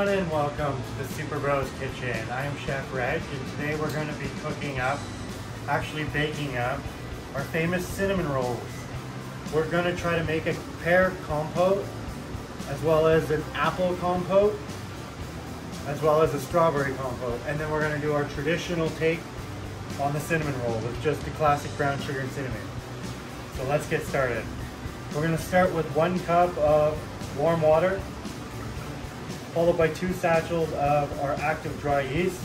Everyone and welcome to the Super Bros Kitchen. I am Chef Reg and today we're going to be cooking up, actually baking up, our famous cinnamon rolls. We're going to try to make a pear compote as well as an apple compote as well as a strawberry compote and then we're going to do our traditional take on the cinnamon roll with just the classic brown sugar and cinnamon. So let's get started. We're going to start with one cup of warm water followed by two satchels of our active dry yeast.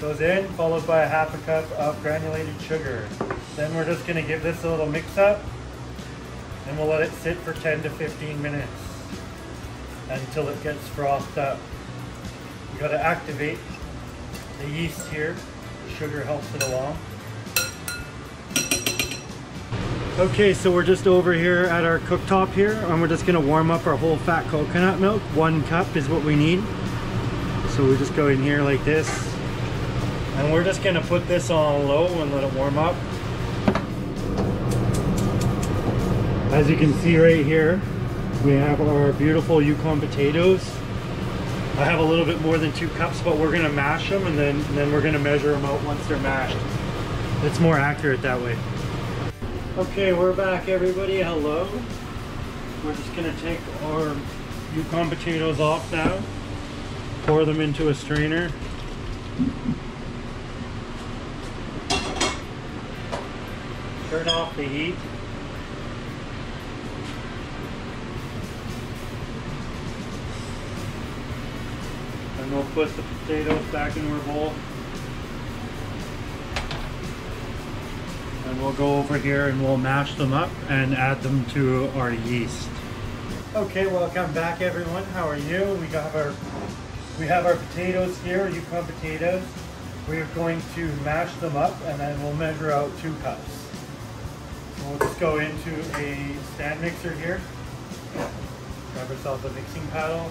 Goes in, followed by a half a cup of granulated sugar. Then we're just gonna give this a little mix up and we'll let it sit for 10 to 15 minutes until it gets frothed up. We gotta activate the yeast here. The sugar helps it along. Okay, so we're just over here at our cooktop here and we're just gonna warm up our whole fat coconut milk. One cup is what we need. So we just go in here like this. And we're just gonna put this on low and let it warm up. As you can see right here, we have our beautiful Yukon potatoes. I have a little bit more than two cups, but we're gonna mash them and then, and then we're gonna measure them out once they're mashed. It's more accurate that way. Okay, we're back everybody. Hello. We're just gonna take our Yukon potatoes off now. Pour them into a strainer. Turn off the heat. And we'll put the potatoes back into our bowl. And we'll go over here and we'll mash them up and add them to our yeast. Okay, welcome back everyone. How are you? We got our we have our potatoes here, Yukon potatoes. We're going to mash them up and then we'll measure out two cups. So we'll just go into a stand mixer here. Grab ourselves a mixing paddle.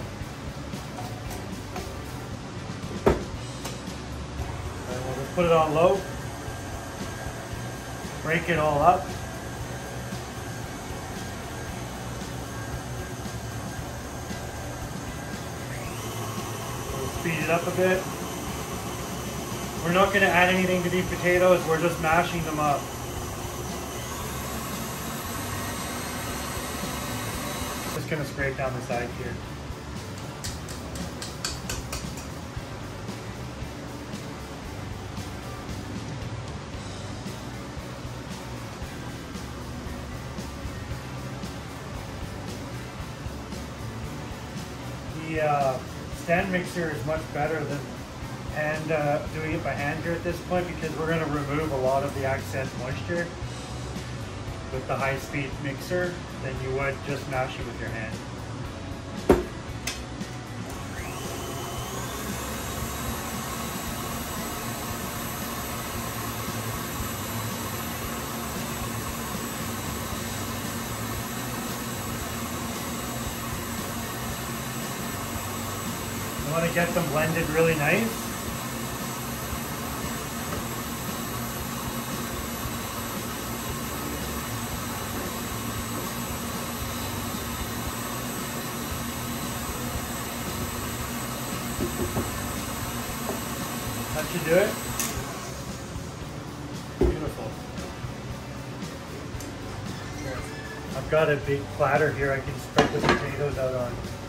And we'll just put it on low break it all up. We'll speed it up a bit. We're not going to add anything to these potatoes, we're just mashing them up. Just going to scrape down the side here. The uh, stand mixer is much better than and uh, doing it by hand here at this point because we're going to remove a lot of the excess moisture with the high speed mixer than you would just mash it with your hand. Get them blended really nice. That should do it. Beautiful. I've got a big platter here I can spread the potatoes out on.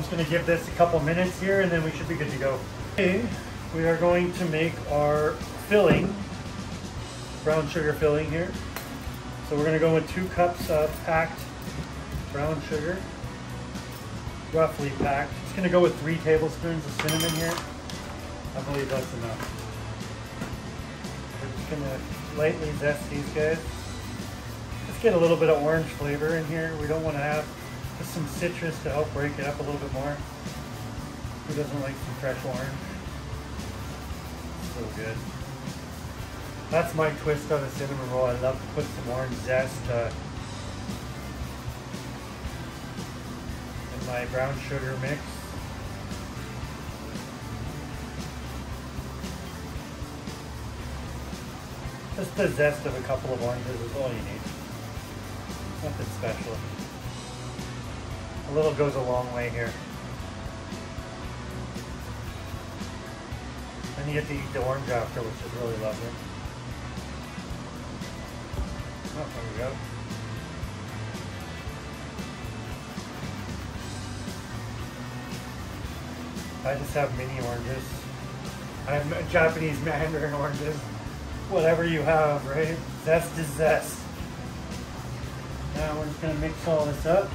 I'm just to give this a couple minutes here and then we should be good to go. Okay, we are going to make our filling, brown sugar filling here. So we're to go with two cups of packed brown sugar, roughly packed. It's gonna go with three tablespoons of cinnamon here. I believe that's enough. We're just gonna lightly zest these guys. Let's get a little bit of orange flavor in here. We don't want to have some citrus to help break it up a little bit more. Who doesn't like some fresh orange? So good. That's my twist on a cinnamon roll. I love to put some orange zest uh, in my brown sugar mix. Just the zest of a couple of oranges is all you need. Nothing special. A little goes a long way here. Then you get to eat the orange after, which is really lovely. Oh, there we go. I just have mini oranges. I have Japanese mandarin oranges. Whatever you have, right? Zest is zest. Now we're just gonna mix all this up.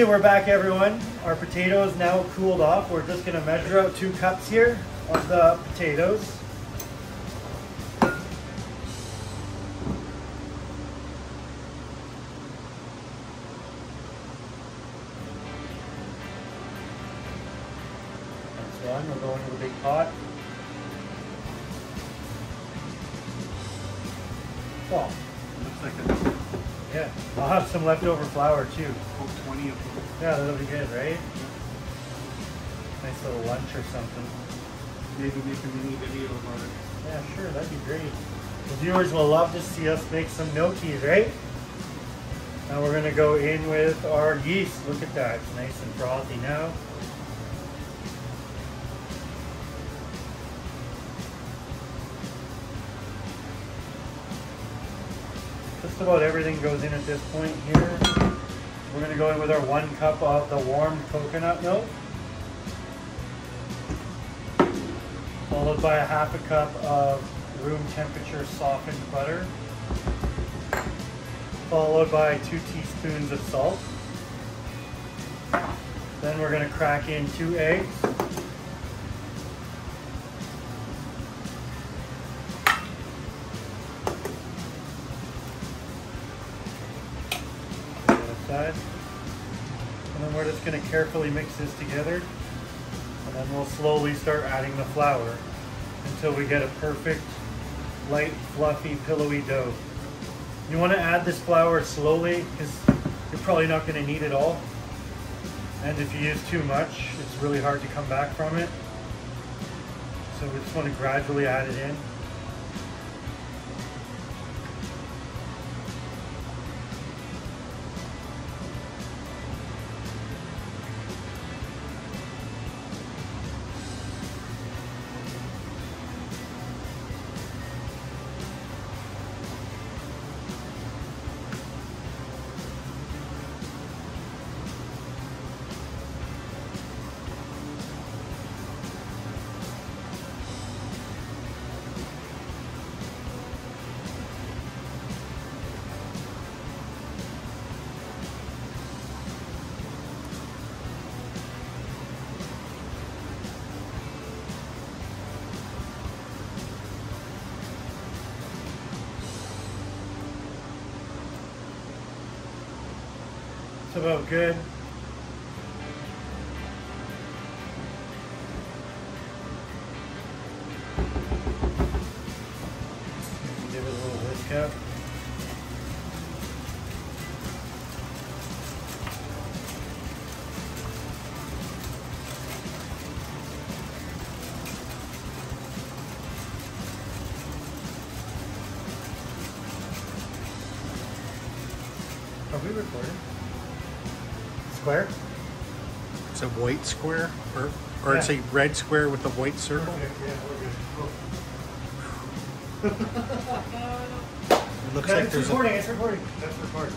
Okay, we're back everyone. Our potatoes now cooled off. We're just gonna measure out two cups here of the potatoes. Some leftover flour too. Coke 20 of them. Yeah, that'll be good, right? Nice little lunch or something. Maybe make a mini video about it. Yeah, sure, that'd be great. The viewers will love to see us make some gnocchis, right? Now we're gonna go in with our yeast. Look at that, it's nice and frothy now. Just about everything goes in at this point here. We're gonna go in with our one cup of the warm coconut milk. followed by a half a cup of room temperature softened butter, followed by two teaspoons of salt. Then we're going to crack in two eggs. Just going to carefully mix this together. And then we'll slowly start adding the flour until we get a perfect, light, fluffy, pillowy dough. You want to add this flour slowly because you're probably not going to need it all. And if you use too much, it's really hard to come back from it. So we just want to gradually add it in. About good. It's a white square, or or it's a red square with a white circle. yeah. It looks Yeah, like it's there's a, recording, it's recording. That's recording.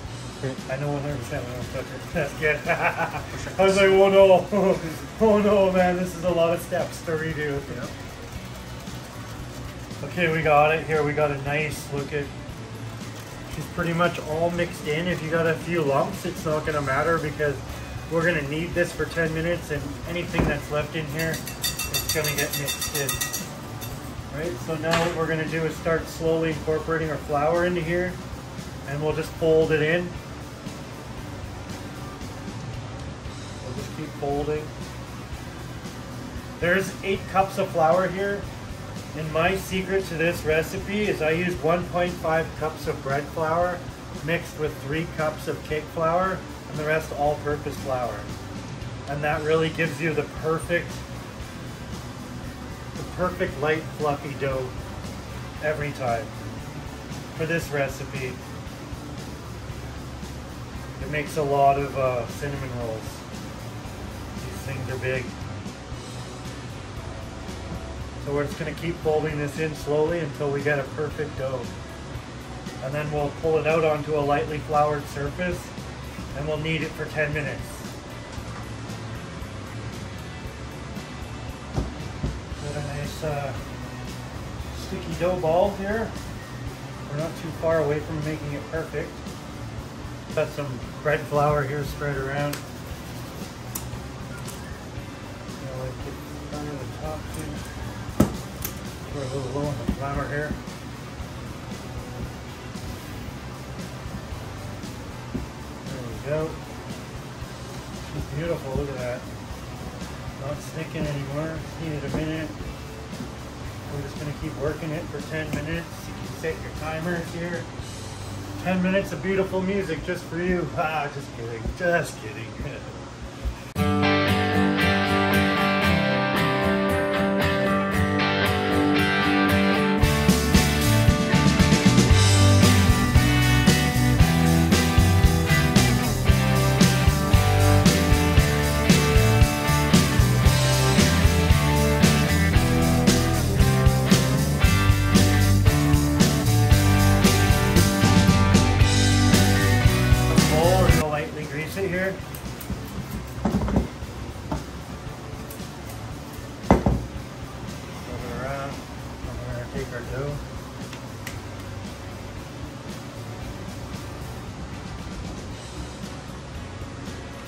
I know 100% we won't cook. That's good. I was like, oh no, oh no, man, this is a lot of steps to redo. Yeah. Okay, we got it here. We got a nice look at. She's pretty much all mixed in. If you got a few lumps, it's not gonna matter because we're gonna knead this for 10 minutes and anything that's left in here, it's gonna get mixed in. Right, so now what we're gonna do is start slowly incorporating our flour into here and we'll just fold it in. We'll just keep folding. There's eight cups of flour here. And my secret to this recipe is I use 1.5 cups of bread flour mixed with three cups of cake flour and the rest all-purpose flour. And that really gives you the perfect, the perfect light fluffy dough every time for this recipe. It makes a lot of uh, cinnamon rolls. These things are big. So we're just going to keep folding this in slowly until we get a perfect dough. And then we'll pull it out onto a lightly floured surface and we'll knead it for 10 minutes. Got a nice uh, sticky dough ball here. We're not too far away from making it perfect. Got some bread flour here spread around. You know, like get under the top too. We're a little low on the flour here. Go. She's beautiful, look at that. Not sticking anymore. Just needed a minute. We're just gonna keep working it for 10 minutes. You can set your timers here. 10 minutes of beautiful music just for you. Ah, just kidding. Just kidding. here. Flip it around. We're gonna take our dough.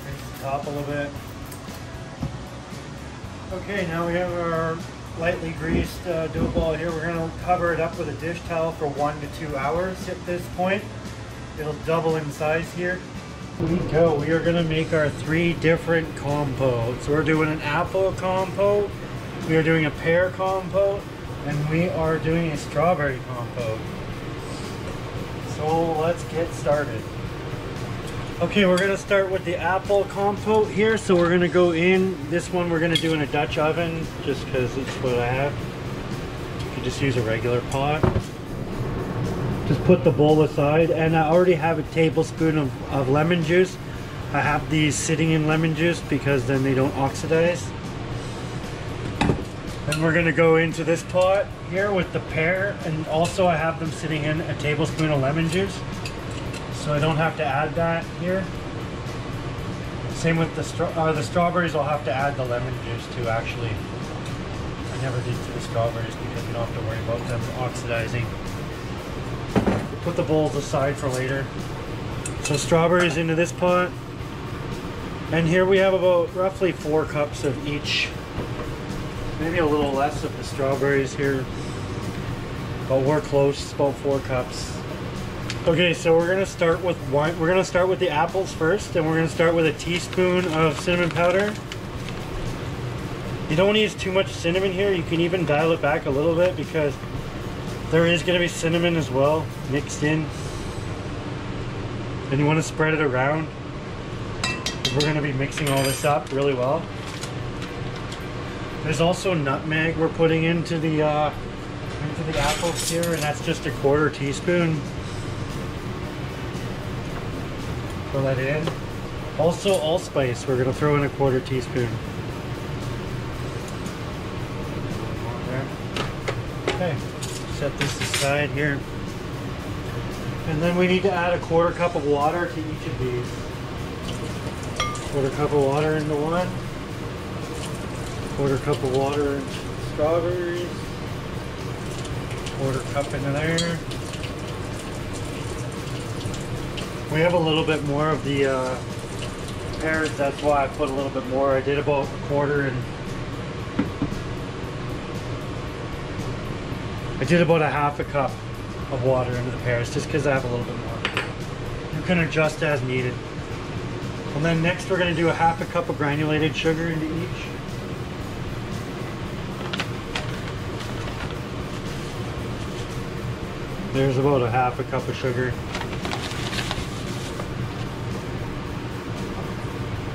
Grease the top a little bit. Okay, now we have our lightly greased uh, dough ball here. We're gonna cover it up with a dish towel for one to two hours at this point. It'll double in size here. We go. We are going to make our three different compotes. We're doing an apple compote, we are doing a pear compote, and we are doing a strawberry compote. So let's get started. Okay, we're going to start with the apple compote here. So we're going to go in. This one we're going to do in a Dutch oven just because it's what I have. You can just use a regular pot just put the bowl aside and I already have a tablespoon of, of lemon juice. I have these sitting in lemon juice because then they don't oxidize. And we're gonna go into this pot here with the pear and also I have them sitting in a tablespoon of lemon juice. So I don't have to add that here. Same with the, uh, the strawberries I'll have to add the lemon juice to actually. I never did to the strawberries because you don't have to worry about them oxidizing put the bowls aside for later. So strawberries into this pot. And here we have about roughly four cups of each. Maybe a little less of the strawberries here. But we're close, it's about four cups. Okay, so we're gonna start with wine. We're gonna start with the apples first, and we're gonna start with a teaspoon of cinnamon powder. You don't want to use too much cinnamon here. You can even dial it back a little bit because there is going to be cinnamon as well mixed in. And you want to spread it around. We're going to be mixing all this up really well. There's also nutmeg we're putting into the uh, into the apples here, and that's just a quarter teaspoon. Throw that in. Also allspice, we're going to throw in a quarter teaspoon. Aside here. And then we need to add a quarter cup of water to each of these. Quarter cup of water into one. Quarter cup of water into strawberries. Quarter cup into there. We have a little bit more of the uh, pears, that's why I put a little bit more. I did about a quarter and I did about a half a cup of water into the pears just because I have a little bit more. You can adjust as needed. And then next we're going to do a half a cup of granulated sugar into each. There's about a half a cup of sugar.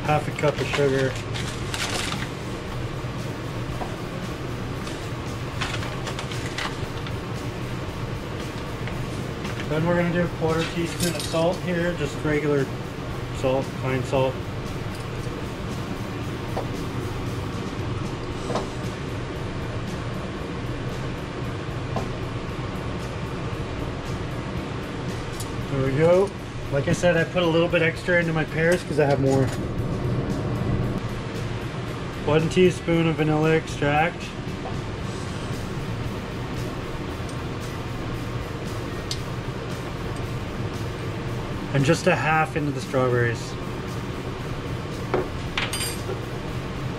Half a cup of sugar. Then we're gonna do a quarter teaspoon of salt here, just regular salt, fine salt. There we go. Like I said, I put a little bit extra into my pears because I have more. One teaspoon of vanilla extract. And just a half into the strawberries.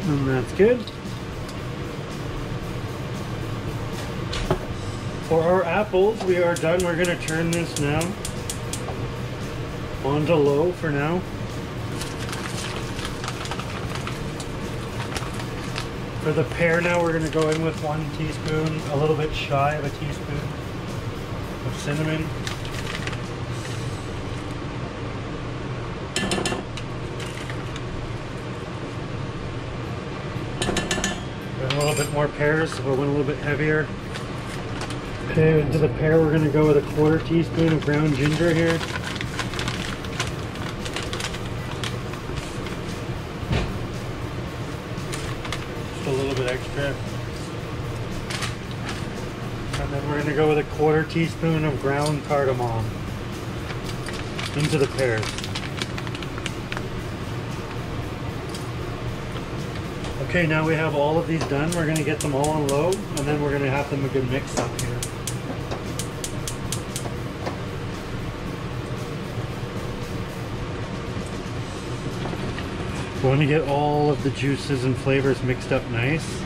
And that's good. For our apples, we are done. We're gonna turn this now on to low for now. For the pear now, we're gonna go in with one teaspoon, a little bit shy of a teaspoon of cinnamon. And a little bit more pears, so I went a little bit heavier. Okay, into the pear, we're gonna go with a quarter teaspoon of ground ginger here. Just a little bit extra. And then we're gonna go with a quarter teaspoon of ground cardamom into the pears. Okay, now we have all of these done. We're gonna get them all on low, and then we're gonna have them a good mix up here. We want to get all of the juices and flavors mixed up nice.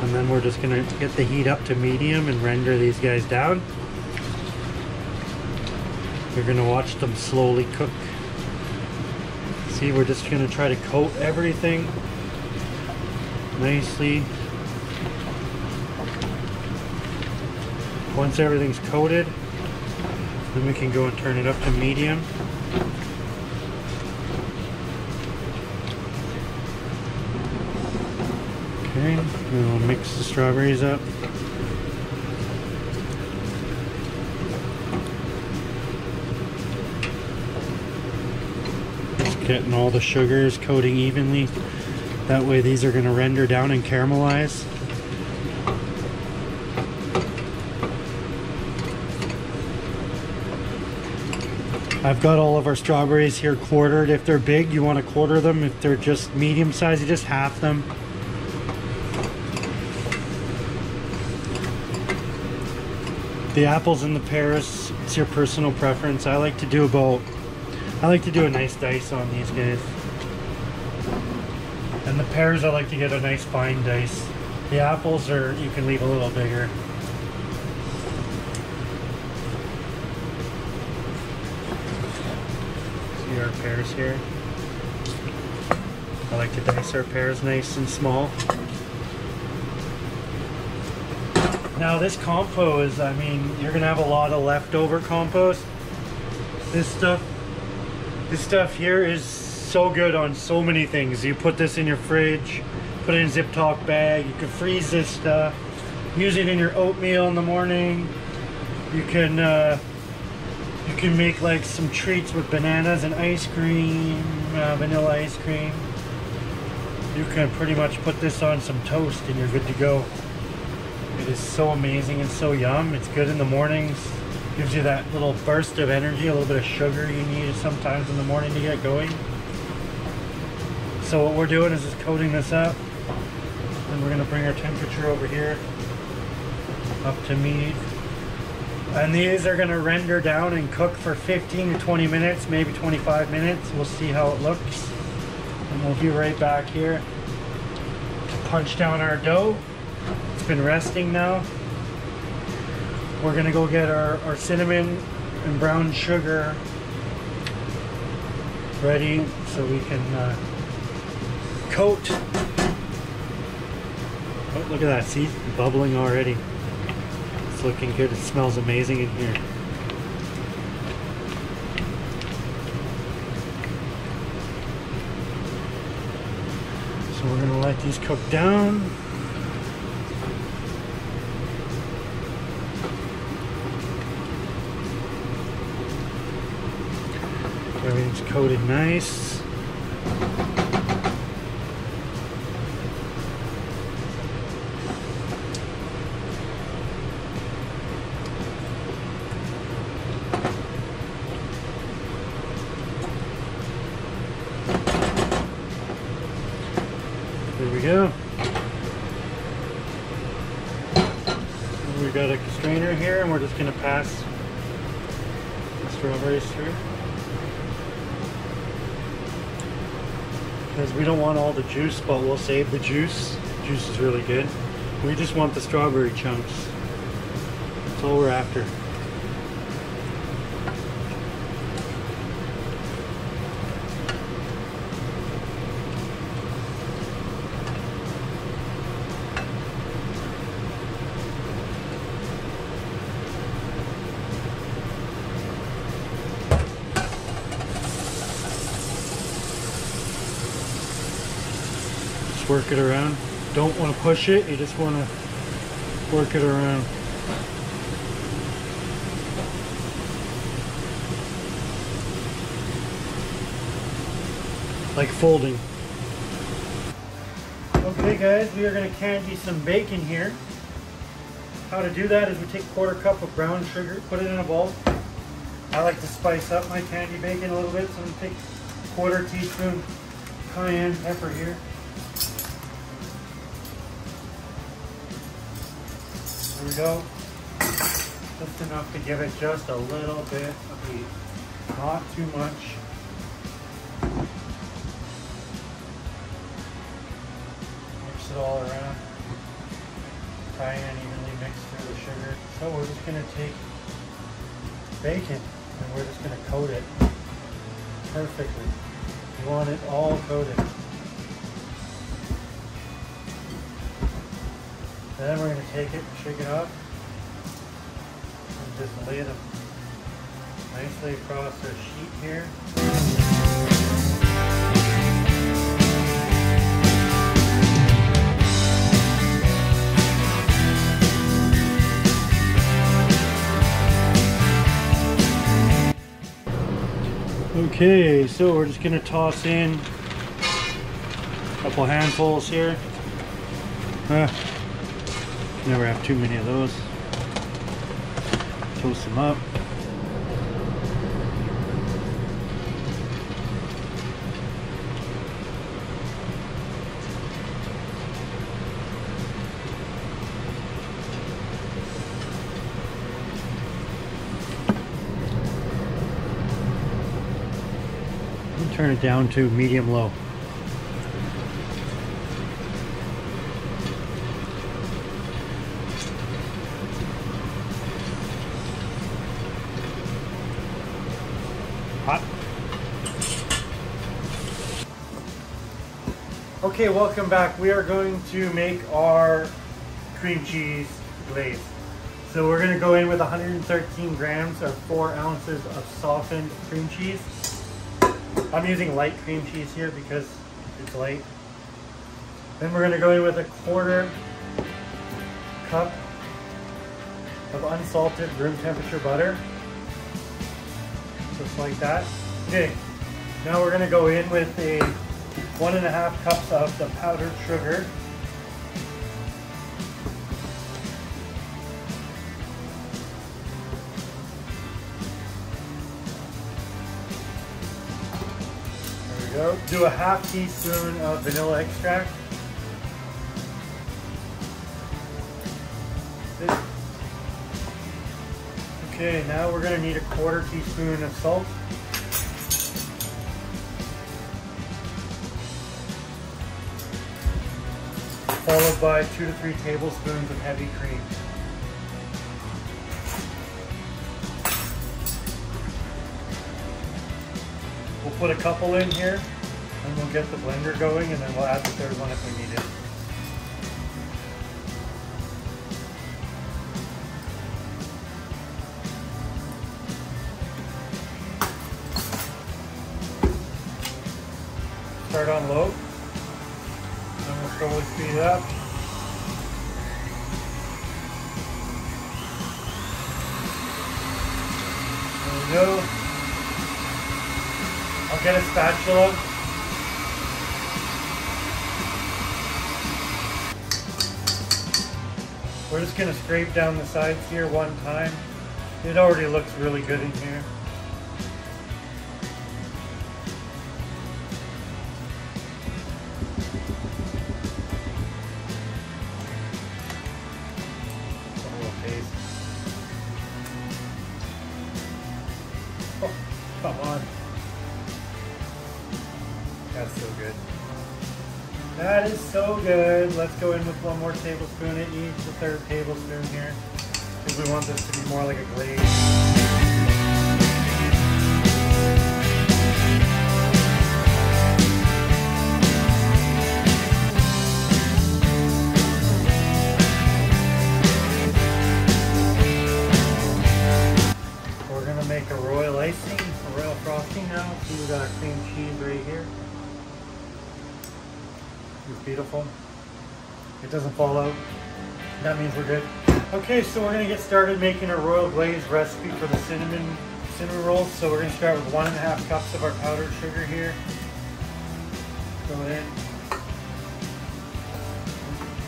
And then we're just gonna get the heat up to medium and render these guys down. You're gonna watch them slowly cook. See, we're just gonna try to coat everything nicely. Once everything's coated, then we can go and turn it up to medium. Okay, we'll mix the strawberries up. Just getting all the sugars coating evenly. That way these are going to render down and caramelize. I've got all of our strawberries here quartered. If they're big, you want to quarter them. If they're just medium size, you just half them. The apples and the pears, it's your personal preference. I like to do about, I like to do a nice dice on these guys. Pears, I like to get a nice fine dice. The apples are, you can leave a little bigger. See our pears here. I like to dice our pears nice and small. Now this compost, I mean, you're gonna have a lot of leftover compost. This stuff, this stuff here is so good on so many things. You put this in your fridge, put it in a zip top bag, you can freeze this stuff, use it in your oatmeal in the morning. You can, uh, you can make like some treats with bananas and ice cream, uh, vanilla ice cream. You can pretty much put this on some toast and you're good to go. It is so amazing and so yum. It's good in the mornings. Gives you that little burst of energy, a little bit of sugar you need sometimes in the morning to get going. So what we're doing is just coating this up. And we're gonna bring our temperature over here up to medium. And these are gonna render down and cook for 15 to 20 minutes, maybe 25 minutes. We'll see how it looks. And we'll be right back here to punch down our dough. It's been resting now. We're gonna go get our, our cinnamon and brown sugar ready so we can uh, coat. Oh, look at that, see? Bubbling already. It's looking good, it smells amazing in here. So we're gonna let these cook down. Everything's coated nice. Juice, but we'll save the juice. Juice is really good. We just want the strawberry chunks. That's all we're after. Work it around. Don't want to push it, you just want to work it around. Like folding. Okay guys, we are going to candy some bacon here. How to do that is we take a quarter cup of brown sugar, put it in a bowl. I like to spice up my candy bacon a little bit, so I'm going to take a quarter teaspoon cayenne pepper here. We go. Just enough to give it just a little bit of heat. Not too much. Mix it all around. Cayenne evenly mixed through the sugar. So we're just going to take bacon and we're just going to coat it perfectly. You want it all coated. Then we're going to take it, shake it up, and just lay it nicely across our sheet here. Okay, so we're just going to toss in a couple handfuls here. Uh, Never have too many of those. Toast them up. Turn it down to medium low. Welcome back. We are going to make our cream cheese glaze. So we're gonna go in with 113 grams or four ounces of softened cream cheese. I'm using light cream cheese here because it's light. Then we're gonna go in with a quarter cup of unsalted room temperature butter just like that. Okay, now we're gonna go in with a one and a half cups of the powdered sugar. There we go. Do a half teaspoon of vanilla extract. Okay, now we're going to need a quarter teaspoon of salt. Followed by two to three tablespoons of heavy cream. We'll put a couple in here and we'll get the blender going and then we'll add the third one if we need it. Go. I'll get a spatula. We're just gonna scrape down the sides here one time. It already looks really good in here. Let's go in with one more tablespoon at each, a third tablespoon here. Because we want this to be more like a glaze. Doesn't fall out. That means we're good. Okay, so we're gonna get started making a royal glaze recipe for the cinnamon cinnamon rolls. So we're gonna start with one and a half cups of our powdered sugar here. It in.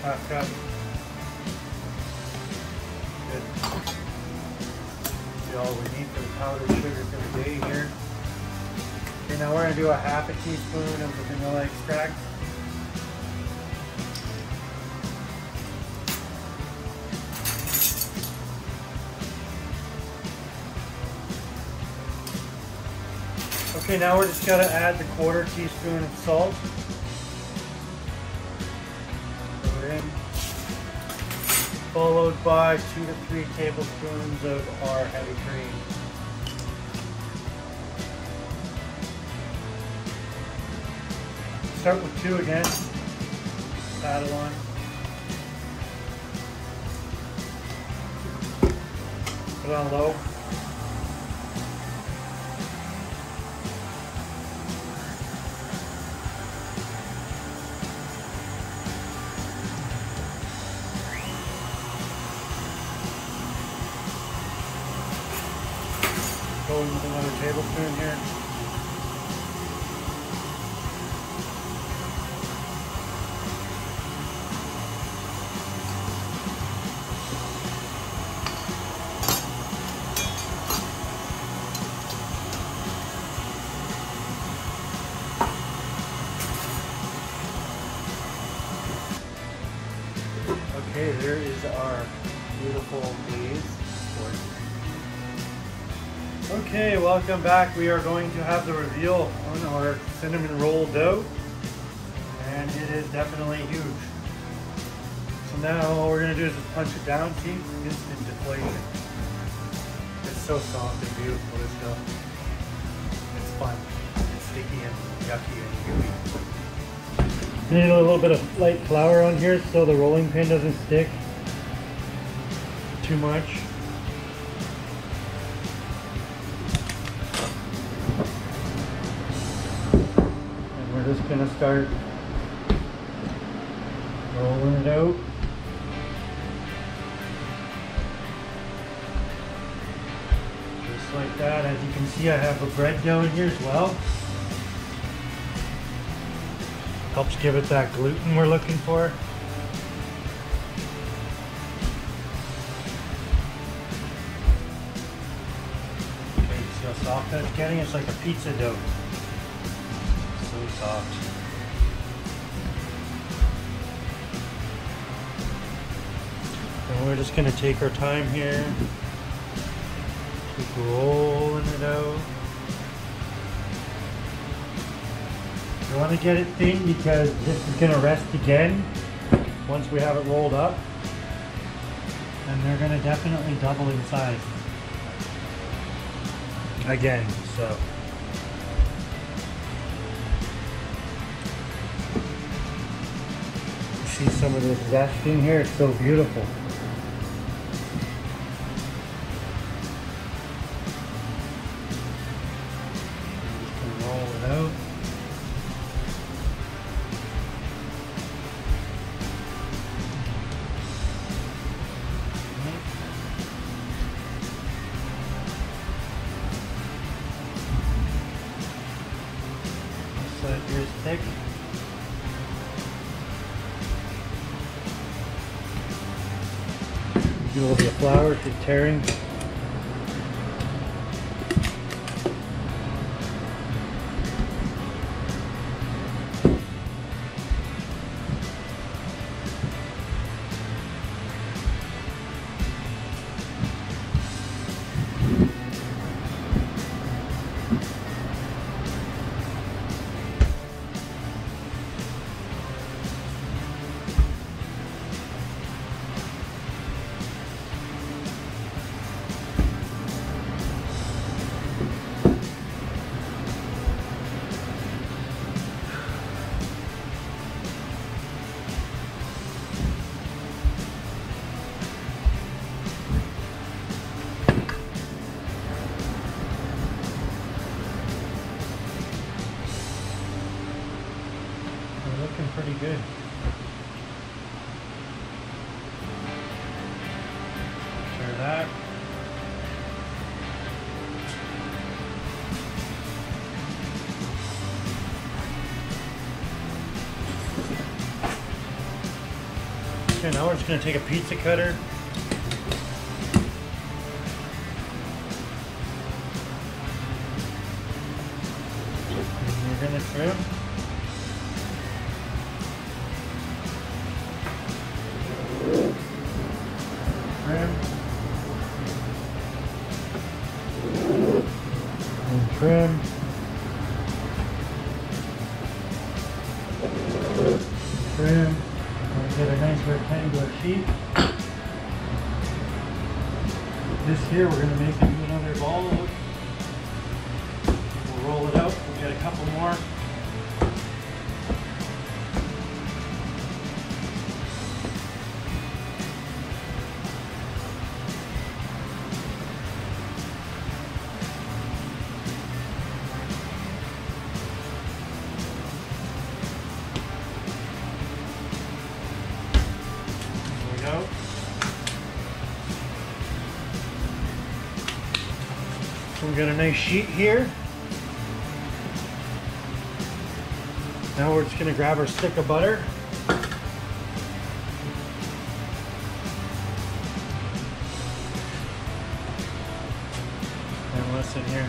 Half cup. Good. See all we need for the powdered sugar for the day here. Okay, now we're gonna do a half a teaspoon of the vanilla extract. Okay, now we're just gonna add the quarter teaspoon of salt. Throw it in. Followed by two to three tablespoons of our heavy cream. Start with two again. Add one. Put it on low. Here. Okay, there is our beautiful glaze. Okay, welcome back. We are going to have the reveal on our cinnamon roll dough. And it is definitely huge. So now all we're going to do is just punch it down. See? Instant deflation. It's so soft and beautiful, this dough. It's fun. It's sticky and yucky and gooey. Need a little bit of light flour on here so the rolling pin doesn't stick too much. Just gonna start rolling it out. Just like that. As you can see, I have a bread dough in here as well. Helps give it that gluten we're looking for. Okay, see how soft that's getting? It's like a pizza dough. So soft. And we're just gonna take our time here. Keep rolling it out. You want to get it thin because this is gonna rest again once we have it rolled up. And they're gonna definitely double in size. Again, so. Some of this zest in here. It's so beautiful. Now we're just gonna take a pizza cutter. And we're gonna trim. trim and trim here we're going to make into Got a nice sheet here. Now we're just gonna grab our stick of butter. And listen here.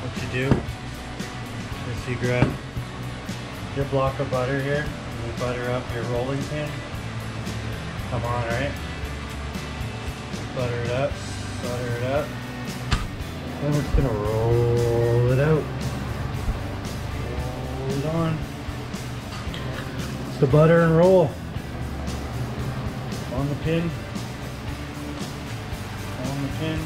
What you do is you grab your block of butter here and you butter up your rolling pin. Come on, right? Gonna roll it out. Roll it on. It's the butter and roll. On the pin. On the pin.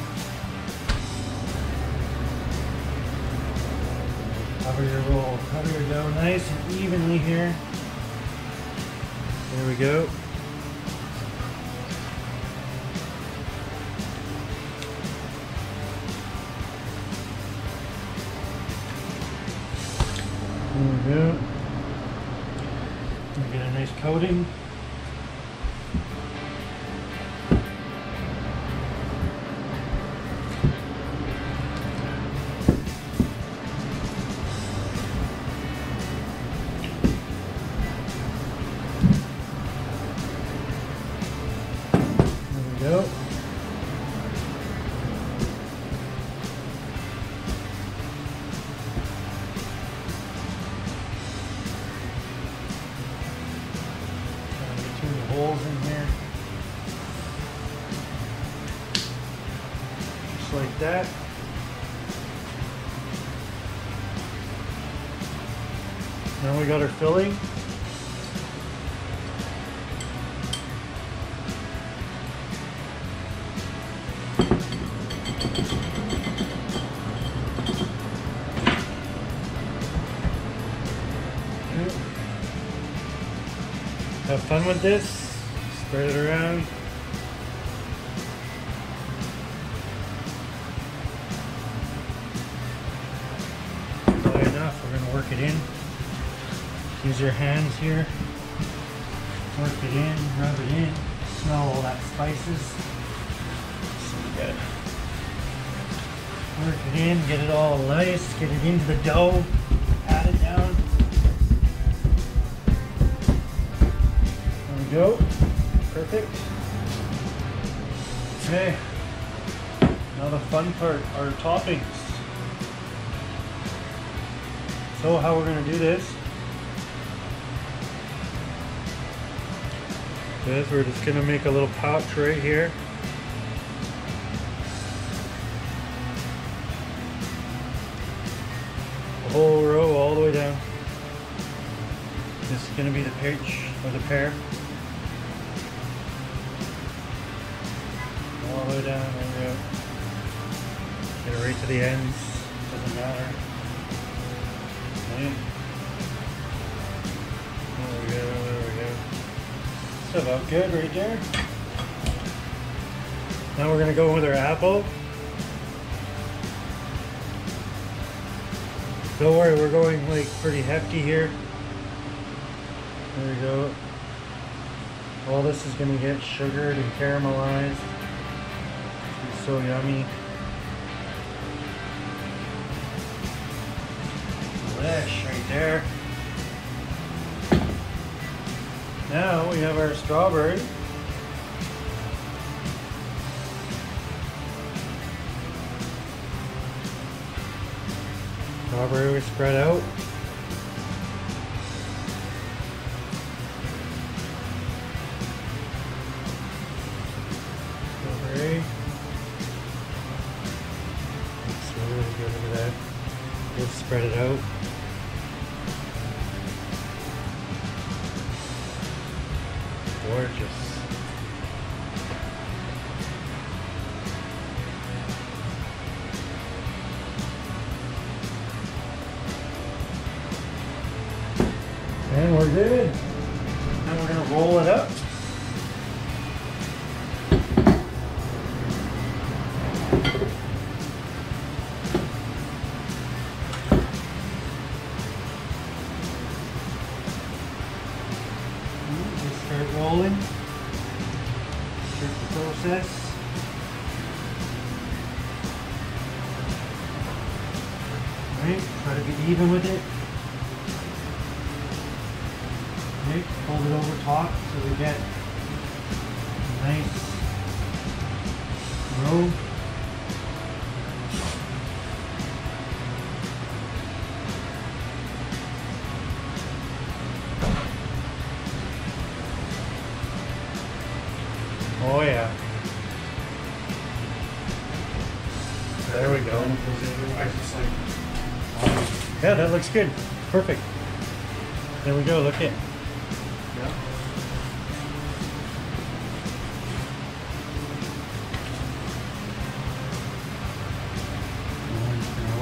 Cover your roll, cover your dough nice and evenly here. There we go. We get a nice coating. Have fun with this. Spread it around. Enough. We're going to work it in. Use your hands here. Work it in, rub it in. Smell all that spices. So we got work it in, get it all nice, get it into the dough, Okay. Now the fun part, our toppings. So how we're gonna do this is we're just gonna make a little pouch right here. The whole row all the way down. This is gonna be the peach or the pear. Get it right to the ends, doesn't matter. There we go, there we go. That's about good right there. Now we're gonna go with our apple. Don't worry, we're going like pretty hefty here. There we go. All this is gonna get sugared and caramelized. It's so yummy. Delish right there. Now we have our strawberry. Strawberry we spread out. Strawberry. Spread it out. And we're good. Now we're gonna roll it up. That looks good. Perfect. There we go. Look it.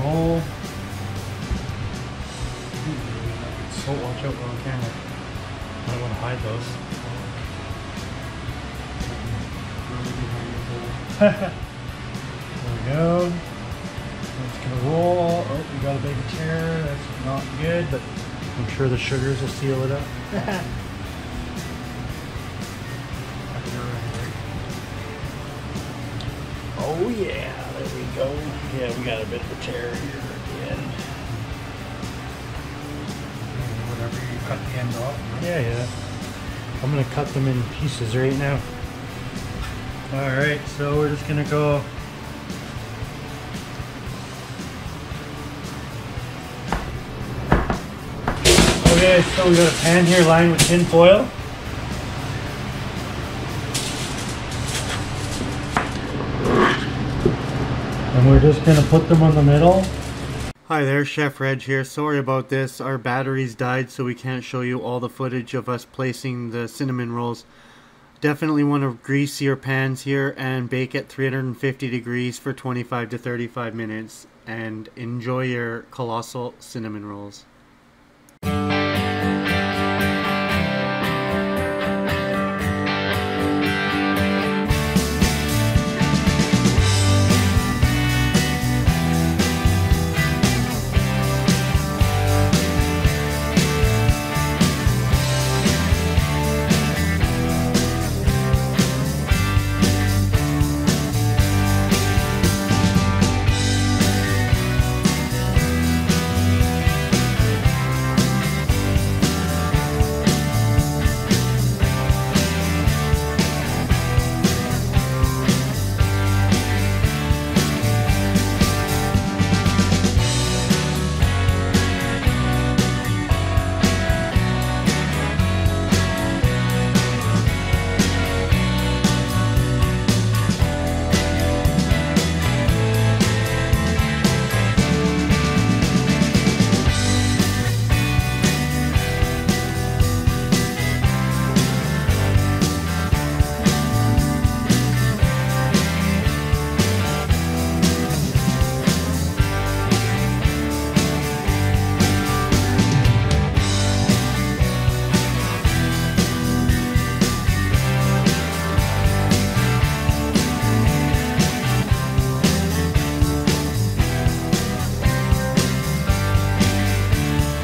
Roll. Oh, watch out, we're on camera. I don't want to hide those. there we go. Roll. Oh, we got a baby tear. That's not good, but I'm sure the sugars will seal it up. oh yeah, there we go. Yeah, we got a bit of a tear here at the end. Whatever you cut the end off. Yeah, yeah. I'm gonna cut them in pieces right now. All right, so we're just gonna go. Okay, so we got a pan here lined with tin foil. And we're just gonna put them on the middle. Hi there, Chef Reg here. Sorry about this. Our batteries died, so we can't show you all the footage of us placing the cinnamon rolls. Definitely want to grease your pans here and bake at 350 degrees for 25 to 35 minutes and enjoy your colossal cinnamon rolls.